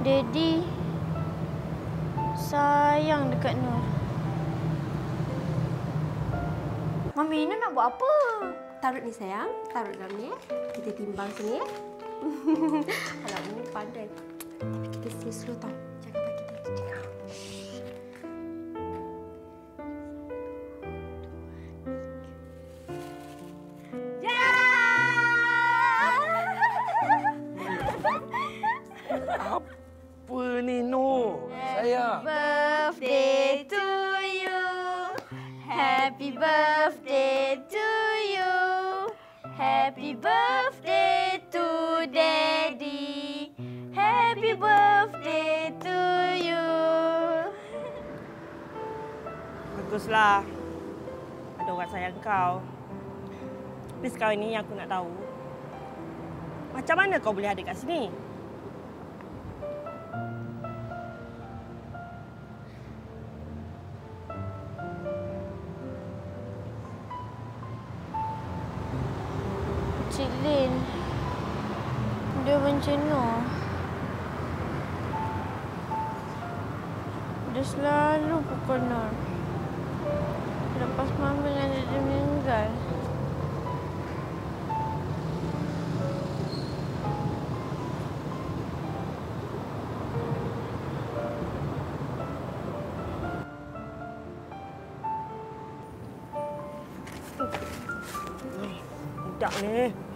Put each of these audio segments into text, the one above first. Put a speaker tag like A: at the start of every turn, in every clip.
A: Daddy sayang dekat Nur. Mami, Nur nak buat apa?
B: Taruh ni sayang. Taruh dalam ni. eh. Kita timbang sini ya. Alah, ni pandai. Kita slow-slow tau.
A: Happy birthday to Daddy. Happy birthday to you.
C: Baguslah. Ada orang sayang kau. Tapi sekarang ni yang aku nak tahu. Macam mana kau boleh ada kat sini?
A: Dia selalu pukul Nur. Lepas Mama dan Dada meninggal.
C: Budak ni.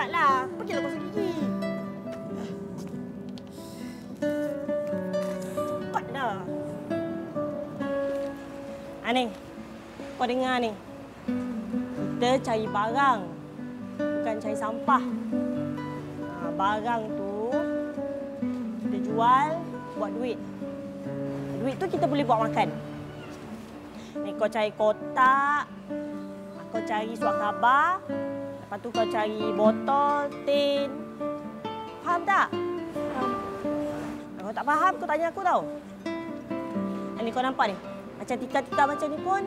C: Cepatlah. Pergilah gosok gigi. Cepatlah. Ah, ni. Kau dengar ni. Kita cari barang. Bukan cari sampah. Ha, barang tu kita jual buat duit. Duit tu kita boleh buat makan. Ni kau cari kotak, kau cari surat khabar, lepas tu kau cari botol, tin. Faham tak? Faham. Kalau tak faham, kau tanya aku tau. Ni kau nampak ni? Macam tika-tika macam ni pun,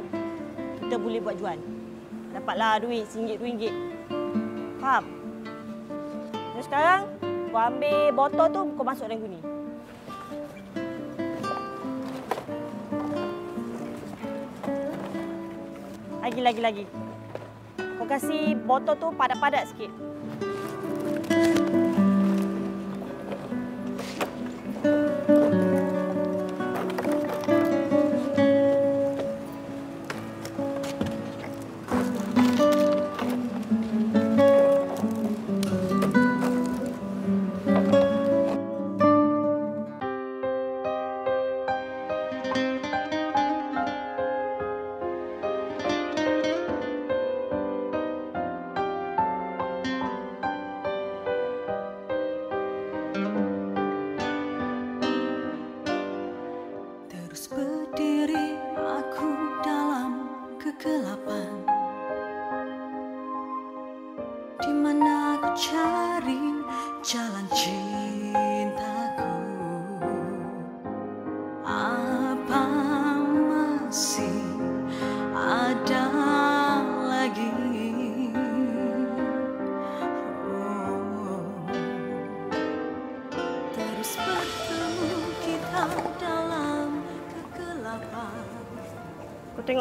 C: kita boleh buat jual. Dapatlah duit RM1, RM2. Faham? Dan sekarang, kau ambil botol tu, kau masuk dalam guni. Lagi, lagi, lagi. Kasih botol tu padat-padat sikit.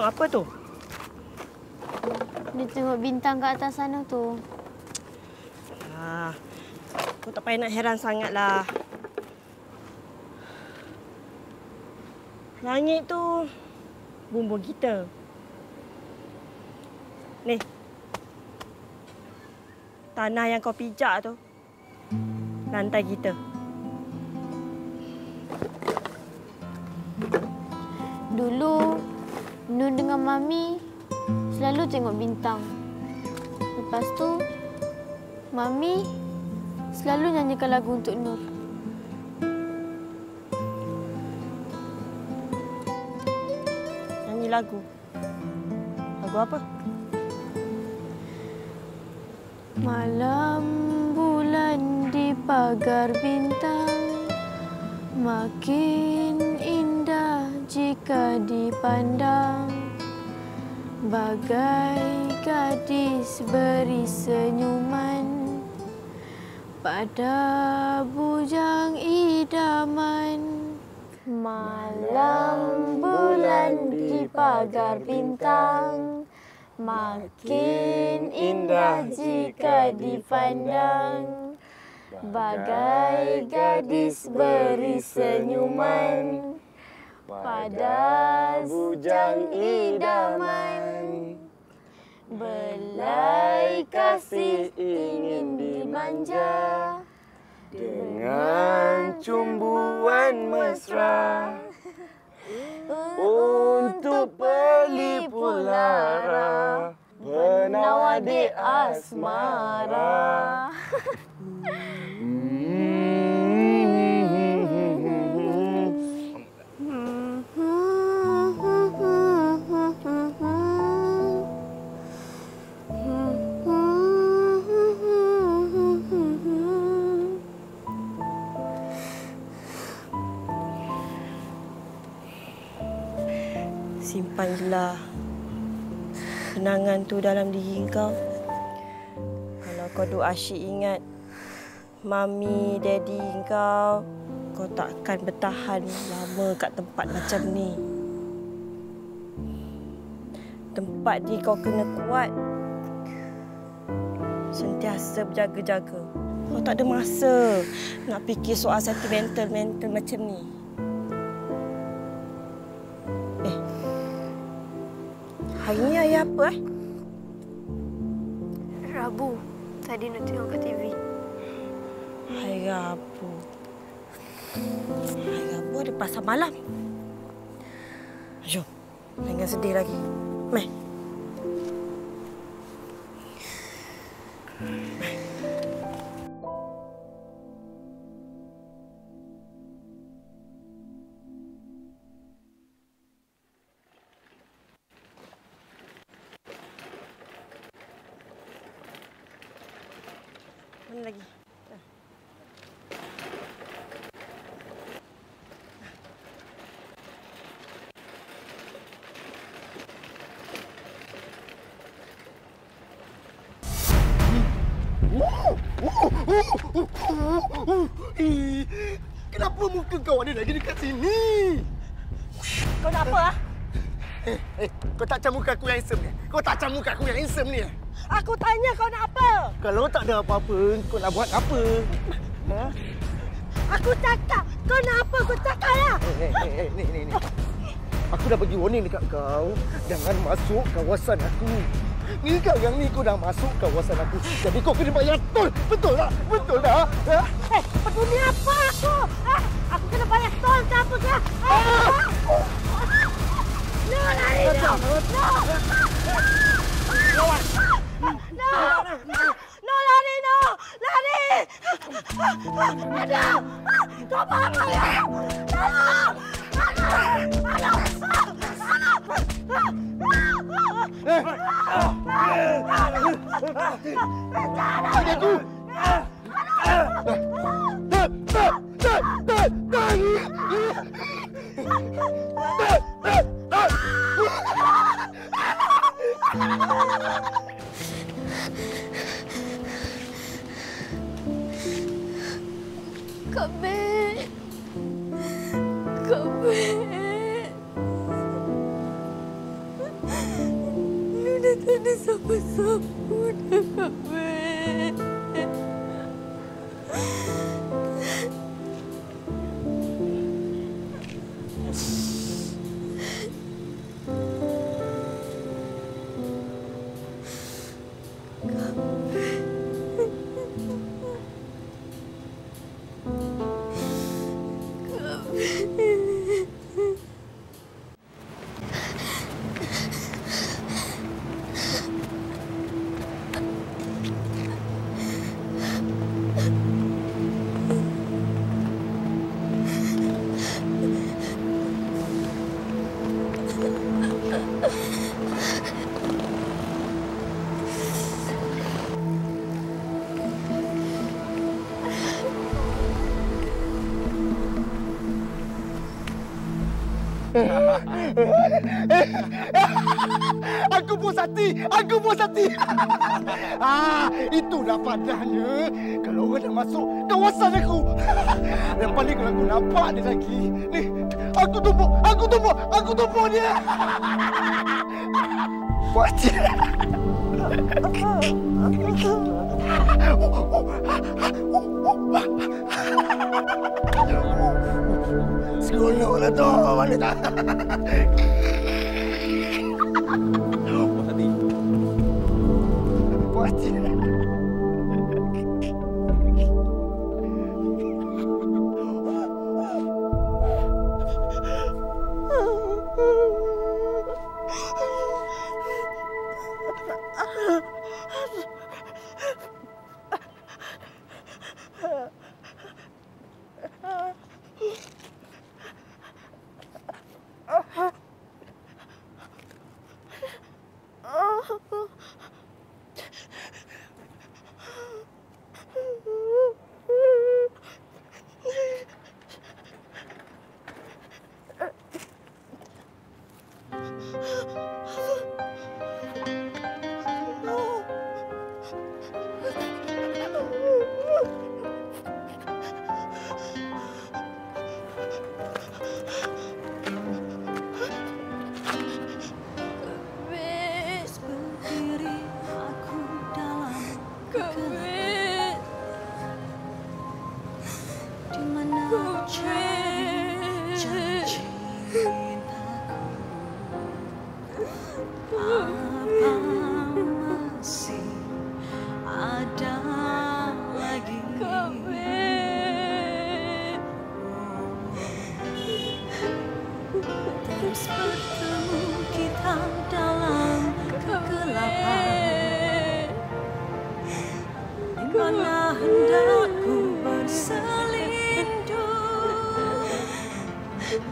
D: Tengok apa tu?
A: Dia tengok bintang kat atas sana tu.
D: Ah, kau tak payah nak heran sangatlah. Langit tu bumbung kita. Ni. Tanah yang kau pijak tu. Lantai kita.
A: Nun dengan Mami selalu tengok bintang. Lepas tu, Mami selalu nyanyikan lagu untuk Nur.
D: Nyanyi lagu. Lagu apa?
A: Malam bulan di pagar bintang Makin indah jika dipandang Bagai gadis beri senyuman Pada bujang idaman. Malam bulan di pagar bintang Makin indah jika dipandang. Bagai gadis beri senyuman Pada bujang idaman Belai kasih ingin dimanja
E: Dengan cumbuan mesra Untuk pelipur lara Penawar di asmara
D: Simpan jelah kenangan tu dalam diri kau. Kalau kau duk asyik ingat mami, daddy kau, kau takkan bertahan lama kat tempat macam ni. Tempat ni kau kena kuat. Sentiasa berjaga-jaga. Kau tak ada masa nak fikir soal sentimental-mental macam ni. Hari ni ayah apa eh?
A: Rabu, tadi nak tengok kat TV
D: Hari Rabu. Hari Rabu ada pasar malam. Jom, jangan sedih lagi. Meh.
F: Kau ada lagi dekat sini?
D: Kau nak apa ah?
F: Eh, eh, kau tak macam muka aku yang handsome ni. Kau tak macam muka aku yang handsome ni.
D: Aku tanya kau nak apa?
F: Kalau tak ada apa-apa, kau nak buat apa? Ha?
D: Aku cakap kau nak apa? Kau cakap lah.
F: Eh, eh, eh, ni, ni, ni. Aku dah bagi warning dekat kau. Jangan masuk kawasan aku. Ni sekarang ni kau dah masuk kawasan aku. Jadi kau kena bayar tol. Betul tak? Betul tak? Ha?
D: Eh, peduli apa tolong siapa ke? No, lari no. No. No. No. No, lari no. Lari. Aduh. Tolong apa ya? Tolong.
A: Aduh. Aduh. Aduh. Aduh. Aduh. Aduh. Aduh. Aduh. Aduh.
F: Aku puas hati! Aku puas hati! ah, itulah padanya kalau orang dah masuk kawasan aku. Dan paling kalau aku nampak dia lagi, ni, aku tumpuk, aku tumpuk, aku tumpuk dia. Puas hati. Sekolah lah tu,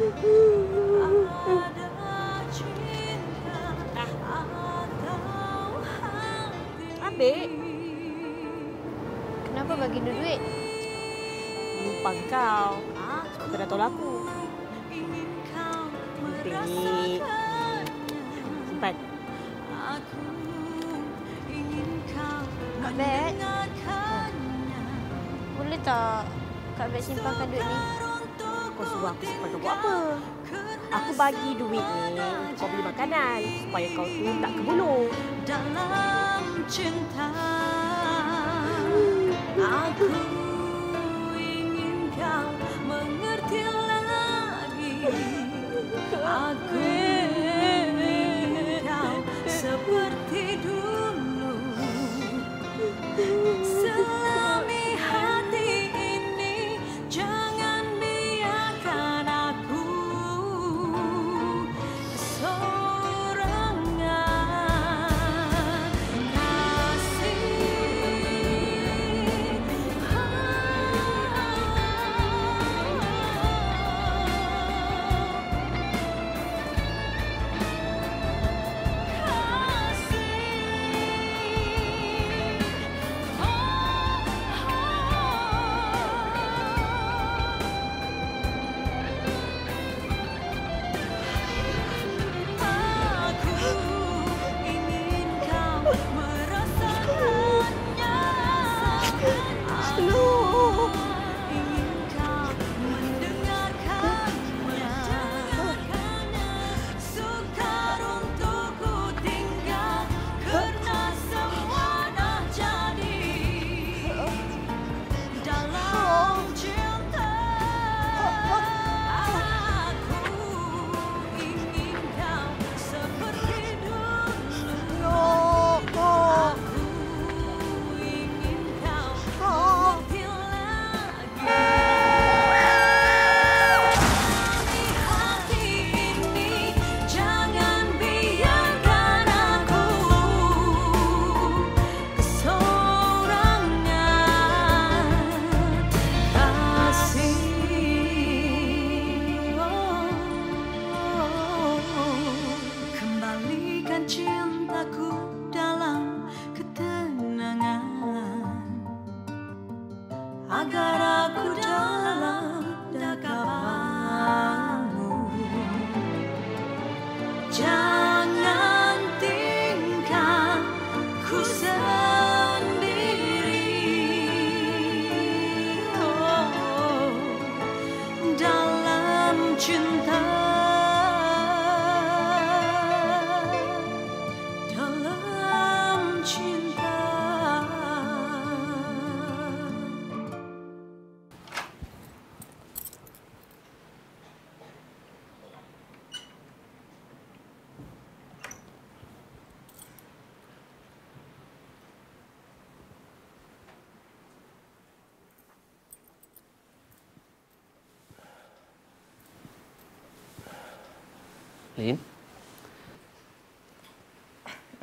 G: Abik. Kenapa bagi dia duit?
D: Lupa kau. Kau dah tahu aku. Baik. Simpan.
A: Kak Bet. Boleh tak Kak Bet simpankan duit ni?
D: Suruh aku simpan kau buat apa? Aku bagi duit ni kau beli makanan supaya kau tu tak kebuluh.
C: dalam cinta Aku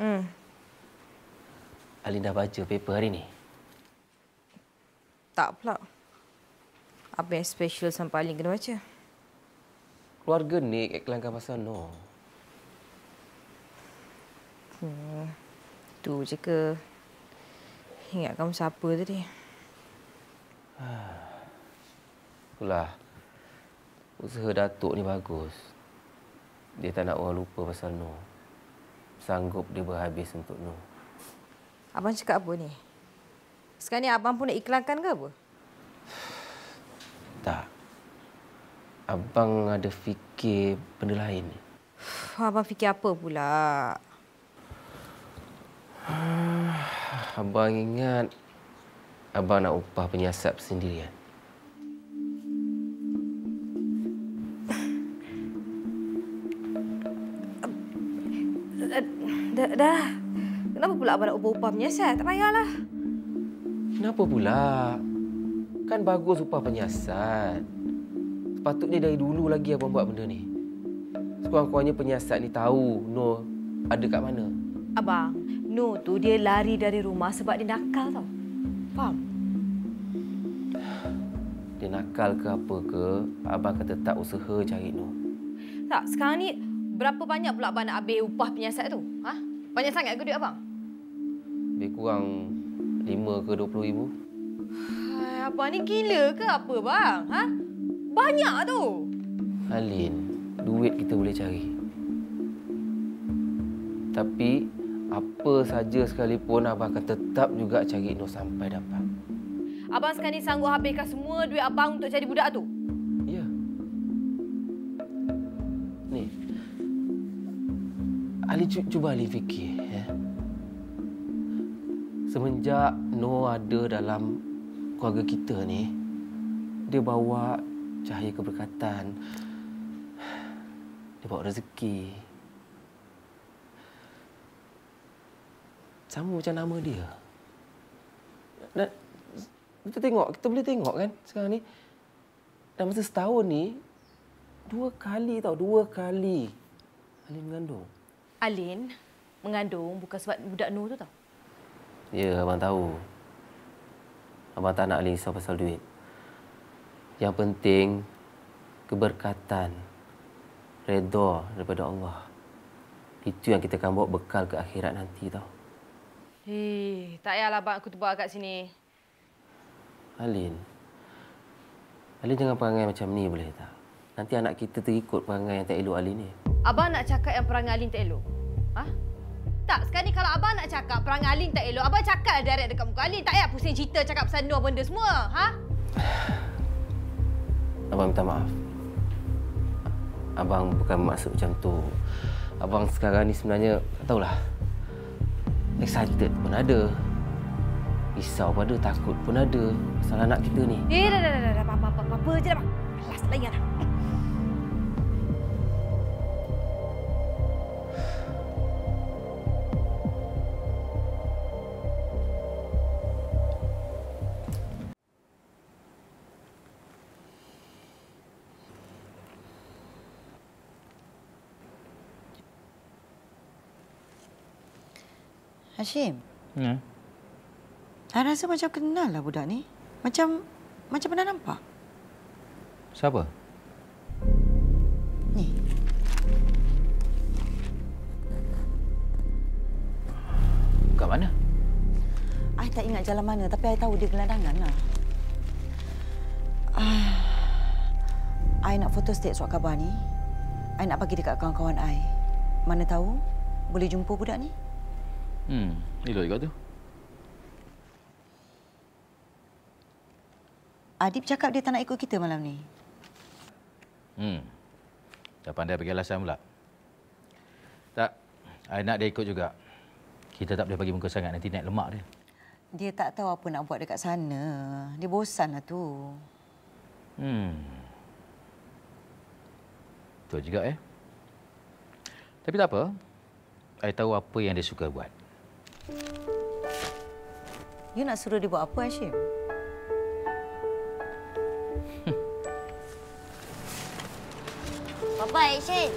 H: Hmm.
I: Alin dah baca paper hari ni?
H: Tak pula. Apa yang special sampai Alin kena baca?
I: Keluarga Nick iklankan pasal Noh.
H: Tu je ke? Ingat kamu siapa tadi?
I: Itulah. Usaha Datuk ni bagus. Dia tak nak orang lupa pasal Noh. Sanggup dia berhabis untuk Noh.
H: Abang cakap apa ni? Sekarang ni abang pun nak iklankan ke apa?
I: Tak. Abang ada fikir benda lain.
H: Abang fikir apa pula?
I: Abang ingat abang nak upah penyiasat sendirian.
H: Dah, dah. Kenapa pula abang nak ubah-ubah penyiasat? Tak payahlah.
I: Kenapa pula? Kan bagus upah penyiasat. Sepatutnya dari dulu lagi abang buat benda ni. Sekurang-kurangnya penyiasat ni tahu Nur ada kat mana.
H: Abang, Nur tu dia lari dari rumah sebab dia nakal tau. Faham?
I: Dia nakal ke apa ke, abang akan tetap usaha cari Nur.
H: Tak, sekarang ni berapa banyak pula abang nak ambil upah penyiasat tu? Ha? Banyak sangat ke duit abang?
I: Lebih kurang 5 ke 20 ribu.
H: Hai, abang ni gila ke apa bang? Ha? Banyak tu.
I: Alin, duit kita boleh cari. Tapi apa saja sekalipun abang akan tetap juga cari Nur sampai dapat.
H: Abang sekarang ni sanggup habiskan semua duit abang untuk cari budak tu?
I: Ali cu- cuba Ali fikir ya. Semenjak Noh ada dalam keluarga kita ni, dia bawa cahaya keberkatan. Dia bawa rezeki. Sama macam nama dia. Dan kita tengok, kita boleh tengok kan sekarang ni. Dalam masa setahun ni, dua kali tau, dua kali Alin mengandung.
H: Alin mengandung bukan sebab budak Nur tu tau.
I: Ya, abang tahu. Abang tak nak Alin risau pasal duit. Yang penting, keberkatan, redha daripada Allah. Itu yang kita akan bawa bekal ke akhirat nanti tau.
H: Hei, tak payahlah abang aku terbawa kat sini.
I: Alin. Alin jangan perangai macam ni boleh tak? Nanti anak kita terikut perangai yang tak elok Alin ni.
H: Abang nak cakap yang perangai Alin tak elok? Ha? Tak, sekarang ni kalau abang nak cakap perangai Alin tak elok, abang cakap direct dekat muka Alin. Tak payah pusing cerita cakap pasal Nur benda semua. Ha?
I: Abang minta maaf. Abang bukan maksud macam tu. Abang sekarang ni sebenarnya, tak tahulah. Excited pun ada. Risau pun ada, takut pun ada. Pasal anak kita ni.
H: Eh, dah, dah, dah, dah, dah. Apa, apa, apa, apa je dah, bang. Alas, layan dah.
J: Hashim,
K: Hmm.
J: I rasa macam kenal lah budak ni. Macam macam pernah nampak.
K: Siapa?
J: Ni.
K: Kat mana?
J: I tak ingat jalan mana tapi I tahu dia gelandangan lah. Ah, I nak foto state surat khabar ni. I nak bagi dekat kawan-kawan I. Mana tahu boleh jumpa budak ni.
K: Hmm, elok juga tu.
J: Adib cakap dia tak nak ikut kita malam ni.
K: Hmm. Dah pandai bagi alasan pula. Tak, I nak dia ikut juga. Kita tak boleh bagi muka sangat nanti naik lemak dia.
J: Dia tak tahu apa nak buat dekat sana. Dia bosan lah tu.
K: Hmm. Betul juga eh. Tapi tak apa. I tahu apa yang dia suka buat.
J: You nak suruh dia buat apa, Hashim?
L: Bye-bye, Shin.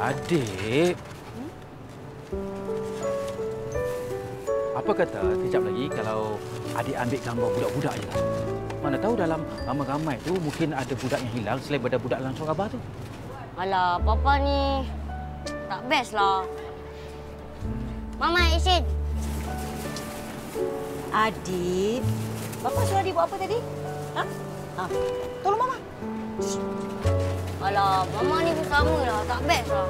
J: Adik. Apa kata kejap lagi kalau adik ambil gambar budak-budak je? Mana tahu dalam ramai-ramai tu mungkin ada budak yang hilang selain daripada budak dalam surat khabar tu.
C: Alah, Papa ni tak best lah. Mama, Isin.
L: Adik. Bapa suruh adik buat apa tadi? Ha? Ha. Tolong Mama.
C: Alah, Mama ni pun sama lah. Tak best lah.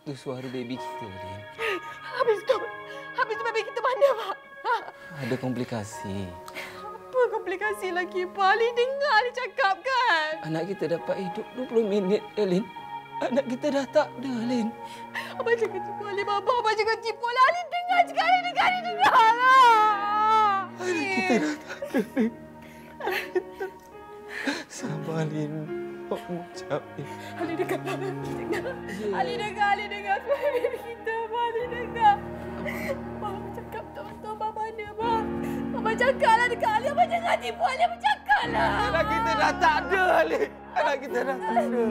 I: Itu suara baby kita, Alin.
M: Habis tu, habis tu baby kita mana pak? Ha?
I: Ada komplikasi.
M: Apa komplikasi lagi pak? Ali dengar Ali cakap kan?
I: Anak kita dapat hidup 20 minit, Alin. Anak kita dah tak ada, Alin.
M: Abang jangan tipu Ali, abang. Abang jangan tipu Ali. Ali dengar juga, Ali dengar, Ali dengar lah.
I: Anak kita dah tak ada, Alin. Alin, aku ucap ni.
H: Ali dengar. dengar. Ali dengar, Ali dengar suara kita, Abang. Ali dengar. Abang cakap betul-betul Abang mana, Abang? Abang cakap lah dekat Ali. Abang jangan tipu Ali. Abang cakap lah.
I: Anak kita dah tak ada, Alin. Anak kita dah tak ada.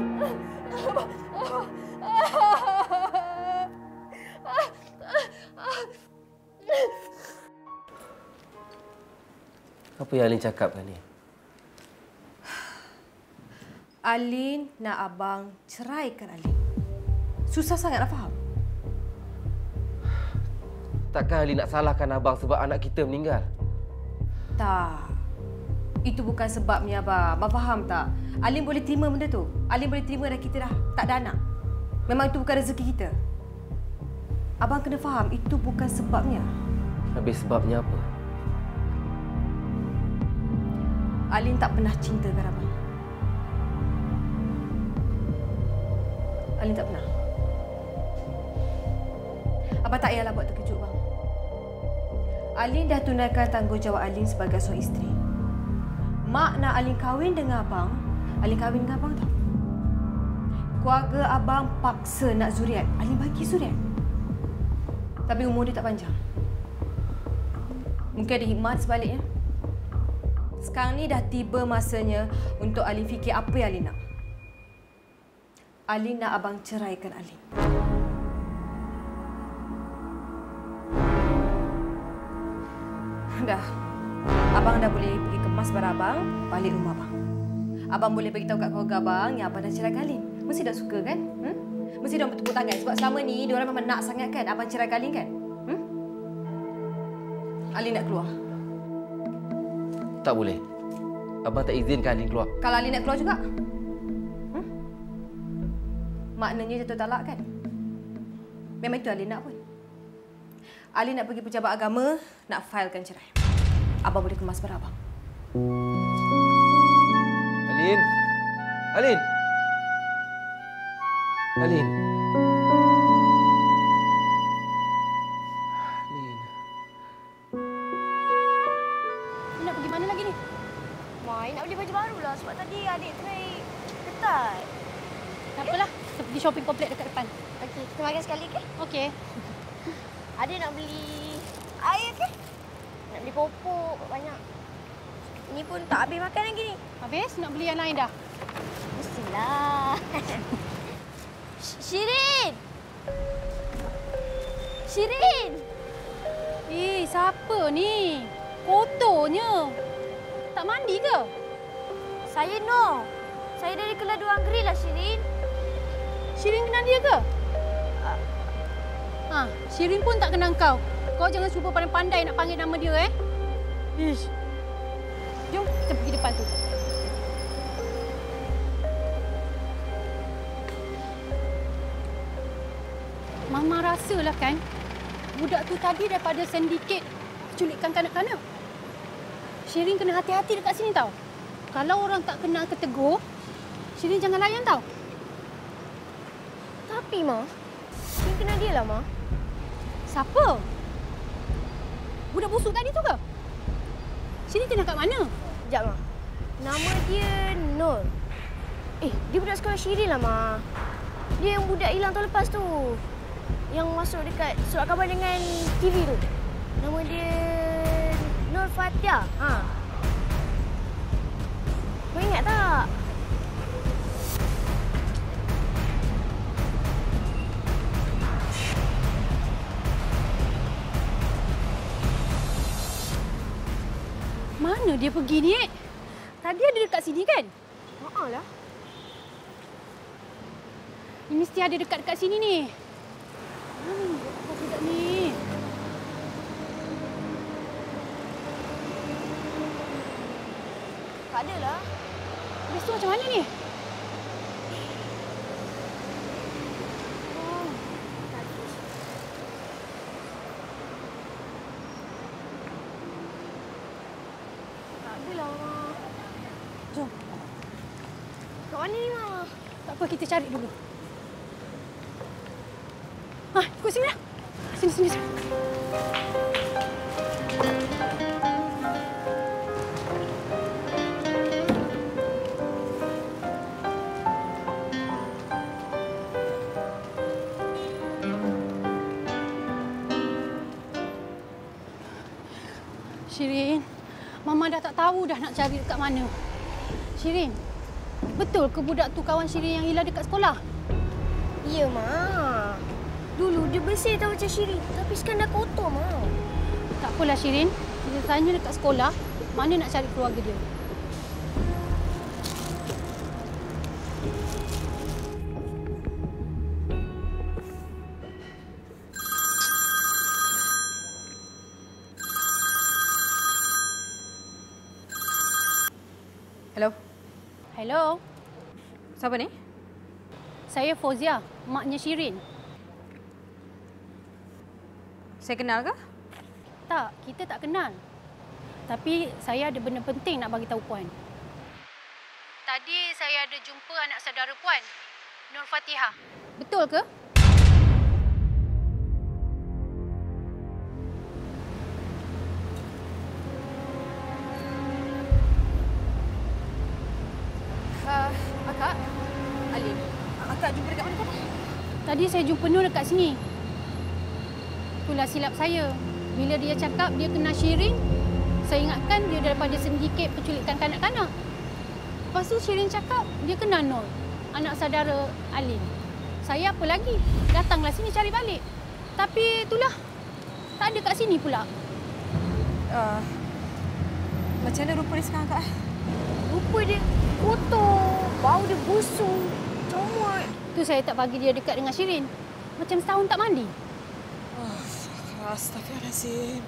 I: Apa yang Alin cakapkan ni?
H: Alin nak abang ceraikan Alin. Susah sangat nak faham.
I: Takkan Alin nak salahkan abang sebab anak kita meninggal?
H: Tak. Itu bukan sebabnya abang. Abang faham tak? Alin boleh terima benda tu. Alin boleh terima dah kita dah tak ada anak. Memang itu bukan rezeki kita. Abang kena faham itu bukan sebabnya.
I: Habis sebabnya apa?
H: Alin tak pernah cintakan abang. Alin tak pernah. Abang tak payahlah buat terkejut bang. Alin dah tunaikan tanggungjawab Alin sebagai seorang isteri. Mak nak Alin kahwin dengan abang, Alin kahwin dengan abang tau. Keluarga abang paksa nak zuriat. Alin bagi zuriat. Tapi umur dia tak panjang. Mungkin ada hikmah di sebaliknya. Sekarang ni dah tiba masanya untuk Alin fikir apa yang Alin nak. Alin nak abang ceraikan Alin. Dah. Abang dah boleh pergi kemas barang abang, balik rumah abang. Abang boleh beritahu kat keluarga abang yang abang dah ceraikan Alin. Mesti dah suka kan? Hmm? Mesti dah bertepuk tangan sebab selama ni dia orang memang nak sangat kan abang ceraikan Alin kan? Hmm? Alin nak keluar.
I: Tak boleh. Abang tak izinkan Alin keluar.
H: Kalau Alin nak keluar juga. Maknanya jatuh talak kan? Memang itu Alin nak pun. Alin nak pergi pejabat agama, nak filekan cerai. Abang boleh kemas barang abang.
I: Alin! Alin! Alin! Alin.
N: Sekali ke?
O: Okey.
N: Adik nak beli air ke? Nak beli popok banyak. Ni pun tak habis makan lagi ni.
O: Habis? Nak beli yang lain dah?
N: Mestilah. Shirin! Shirin!
O: Eh, siapa ni? Kotornya. Tak mandi ke?
N: Saya no. Saya dari kelas dua Anggerie lah Shirin.
O: Shirin kenal dia ke? Ha, Shirin pun tak kenal kau. Kau jangan cuba pandai-pandai nak panggil nama dia eh. Ish. Jom kita pergi depan tu. Mama rasalah kan budak tu tadi daripada sindiket culikan kanak-kanak. Shirin kena hati-hati dekat sini tau. Kalau orang tak kenal ketegur, Shirin jangan layan tau.
N: Tapi Ma, Shirin kenal dia lah Ma.
O: Siapa? Budak busuk tadi tu ke? Sini kenal kat mana?
N: Sekejap Ma. Nama dia Nur. Eh, dia budak sekolah Shirin lah Ma. Dia yang budak hilang tahun lepas tu. Yang masuk dekat surat khabar dengan TV tu. Nama dia Nur Fatia. Ha. Kau ingat tak?
O: Mana dia pergi ni? Eh? Tadi ada dekat sini kan?
N: Haa lah.
O: Dia mesti ada dekat-dekat sini ni. Mana ni? Apa budak ni?
N: Tak ada lah.
O: Habis tu macam mana ni? apa kita cari dulu. Ha, ikut sini lah. Sini, sini, sini. Shirin, Mama dah tak tahu dah nak cari dekat mana. Shirin betul ke budak tu kawan Shirin yang hilang dekat sekolah?
C: Ya, Ma. Dulu dia bersih tahu macam Shirin. Tapi sekarang dah kotor, Ma.
O: Tak apalah Shirin, kita tanya dekat sekolah mana nak cari keluarga dia.
H: Hello, Siapa ni?
O: saya Fauzia, maknya Shirin.
H: Saya kenal ke?
O: Tak, kita tak kenal. Tapi saya ada benda penting nak bagi tahu puan. Tadi saya ada jumpa anak saudara puan, Nur Fatihah. Betul ke?
H: Tadi
O: saya jumpa Nur dekat sini. Itulah silap saya. Bila dia cakap dia kena Shirin, saya ingatkan dia daripada sindiket penculikan kanak-kanak. Lepas tu Shirin cakap dia kena Nur, anak saudara Alin. Saya apa lagi? Datanglah sini cari balik. Tapi itulah, tak ada kat sini pula.
H: Uh, macam mana rupa dia sekarang, Kak?
C: Rupa dia kotor. Bau dia busuk. Comot.
O: Tu saya tak bagi dia dekat dengan Shirin. Macam setahun tak mandi.
H: Oh, Astaghfirullahaladzim.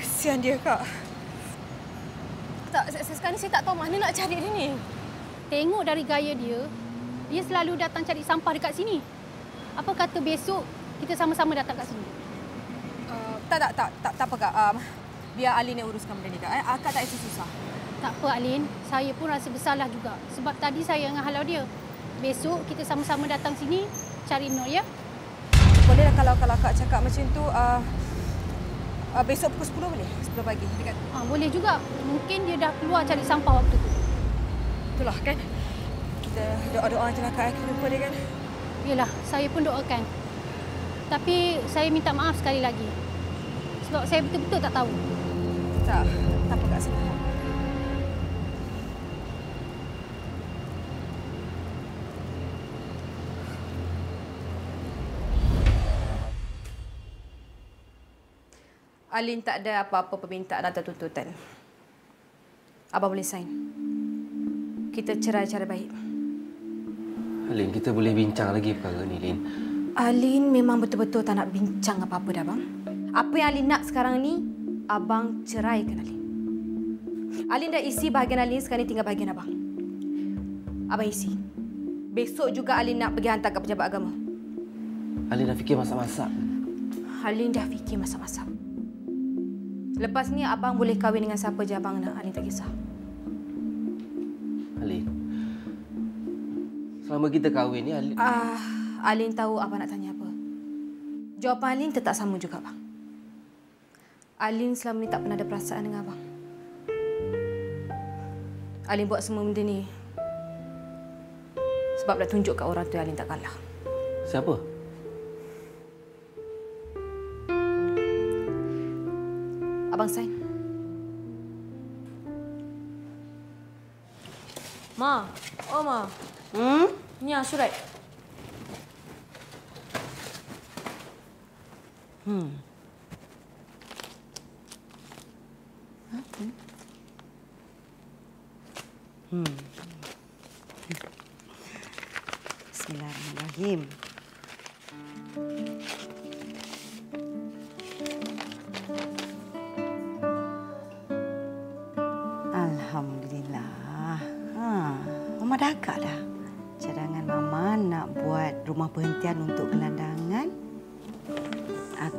H: Kesian dia, Kak. Tak, se- sekarang saya tak tahu mana nak cari dia ni.
O: Tengok dari gaya dia, dia selalu datang cari sampah dekat sini. Apa kata besok kita sama-sama datang kat sini?
H: Uh, tak, tak, tak, tak, tak apa, Kak. Um, biar Alin yang uruskan benda ni, Kak. Eh. Akak tak susah.
O: Tak apa Alin, saya pun rasa bersalah juga. Sebab tadi saya yang halau dia. Besok kita sama-sama datang sini cari Nur ya.
H: Boleh lah kalau, kalau Kak cakap macam tu. Uh, uh, besok pukul 10 boleh? 10 pagi. Dekat
O: Ha, boleh juga. Mungkin dia dah keluar cari sampah waktu tu.
H: itulah, kan? Kita doa-doa je lah, Kak. eh. Kita jumpa dia, kan?
O: Yalah, saya pun doakan. Tapi saya minta maaf sekali lagi. Sebab saya betul-betul tak tahu.
H: Tak, Alin tak ada apa-apa permintaan atau tuntutan. Abang boleh sign. Kita cerai cara baik.
I: Lin, kita boleh bincang lagi perkara ni, Lin.
H: Alin memang betul-betul tak nak bincang apa-apa dah, bang. Apa yang Alin nak sekarang ni, abang ceraikan Alin. Alin dah isi bahagian Alin, sekarang ni tinggal bahagian abang. Abang isi. Besok juga Alin nak pergi hantar ke pejabat agama.
I: Alin dah fikir masak-masak.
H: Alin dah fikir masak-masak. Lepas ni abang boleh kahwin dengan siapa je abang nak. Alin tak kisah.
I: Alin. Selama kita kahwin ni, Alin...
H: Ah, Alin tahu abang nak tanya apa. Jawapan Alin tetap sama juga, bang. Alin selama ni tak pernah ada perasaan dengan abang. Alin buat semua benda ni sebab nak tunjuk kat orang tu Alin tak kalah.
I: Siapa?
H: Abang sign. Ma, oh ma.
L: Hmm?
H: Ni ah, surat.
L: Hmm. Hmm. Bismillahirrahmanirrahim.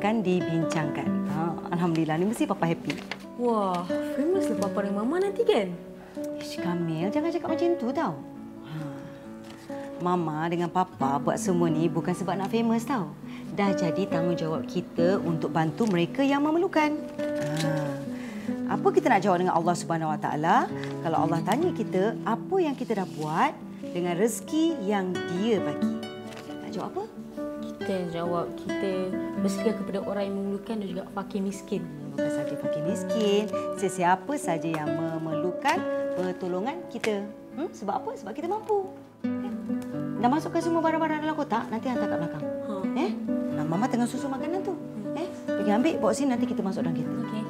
L: Akan dibincangkan. Ha, Alhamdulillah, ni mesti Papa happy.
H: Wah, famous lah papa dengan mama nanti kan?
L: Ish, Kamil, jangan cakap macam tu tau. Ha. Mama dengan Papa buat semua ni bukan sebab nak famous tau. Dah jadi tanggungjawab kita untuk bantu mereka yang memerlukan. Ha. Apa kita nak jawab dengan Allah Subhanahu Wa Taala kalau Allah tanya kita apa yang kita dah buat dengan rezeki yang Dia bagi? Nak jawab apa?
P: Kita jawab kita bersihkan kepada orang yang memerlukan dan juga fakir miskin.
L: bukan saja fakir miskin, sesiapa saja yang memerlukan pertolongan kita. Hmm? Sebab apa? Sebab kita mampu. Eh? Dah masukkan semua barang-barang dalam kotak, nanti hantar kat belakang.
J: Ha.
L: Eh? Nah, Mama tengah susun makanan tu. Eh? Pergi ambil, bawa sini nanti kita masuk dalam kereta.
J: Okey.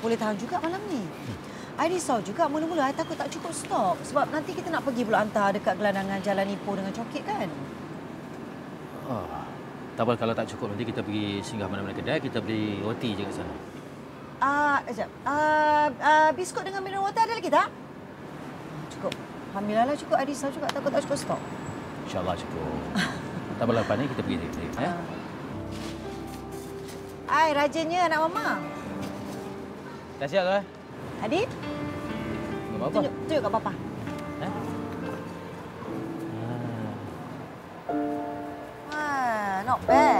J: Boleh tahan juga malam ni. I risau juga mula-mula I takut tak cukup stok. Sebab nanti kita nak pergi pula hantar dekat gelandangan Jalan Ipoh dengan Cokit kan?
K: Oh. Tak apa kalau tak cukup nanti kita pergi singgah mana-mana kedai, kita beli roti je kat sana.
J: Ah, uh, sekejap. Uh, uh, biskut dengan mineral water ada lagi tak? Cukup. Alhamdulillah lah cukup. I risau juga takut tak cukup stok.
K: InsyaAllah cukup. tak apa lepas ni kita pergi. Eh?
J: Ai, rajanya anak mama.
K: Dah siap ke?
J: Adit,
K: Belum apa?
J: tunjuk, tunjuk kat papa.
K: Eh?
J: Ah, not bad.